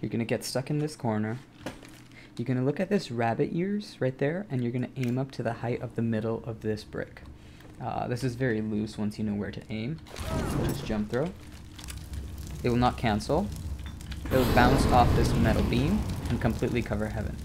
You're going to get stuck in this corner. You're going to look at this rabbit ears right there, and you're going to aim up to the height of the middle of this brick. Uh, this is very loose once you know where to aim. Just jump throw. It will not cancel. It will bounce off this metal beam and completely cover heaven.